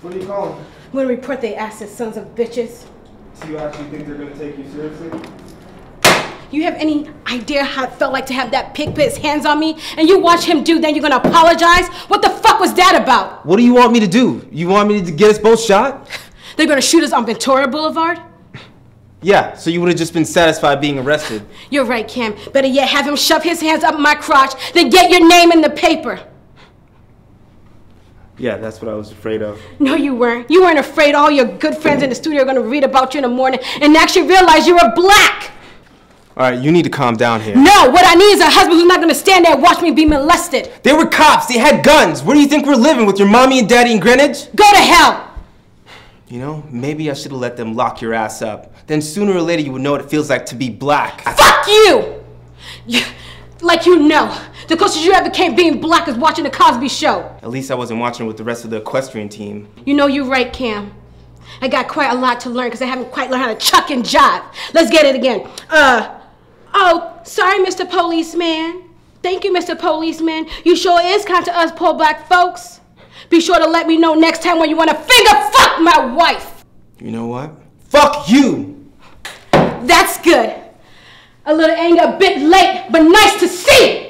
What are you calling? I'm gonna report they assets, sons of bitches. So you actually think they're gonna take you seriously? You have any idea how it felt like to have that pig put his hands on me and you watch him do, then you're gonna apologize? What the fuck was that about? What do you want me to do? You want me to get us both shot? They're gonna shoot us on Ventura Boulevard? Yeah, so you would have just been satisfied being arrested. You're right, Cam. Better yet, have him shove his hands up my crotch, then get your name in the paper. Yeah, that's what I was afraid of. No, you weren't. You weren't afraid all your good friends in the studio are gonna read about you in the morning and actually realize you were black. All right, you need to calm down here. No, what I need is a husband who's not gonna stand there and watch me be molested. They were cops. They had guns. Where do you think we're living? With your mommy and daddy in Greenwich? Go to hell! You know, maybe I should have let them lock your ass up. Then sooner or later you would know what it feels like to be black. Fuck you! you like you know, the closest you ever came being black is watching the Cosby Show. At least I wasn't watching with the rest of the equestrian team. You know you're right, Cam. I got quite a lot to learn because I haven't quite learned how to chuck and jive. Let's get it again. Uh, oh, sorry, Mr. Policeman. Thank you, Mr. Policeman. You sure is kind to us poor black folks. Be sure to let me know next time when you want to finger fuck my wife. You know what? Fuck you! That's good. A little anger, a bit late, but nice to see.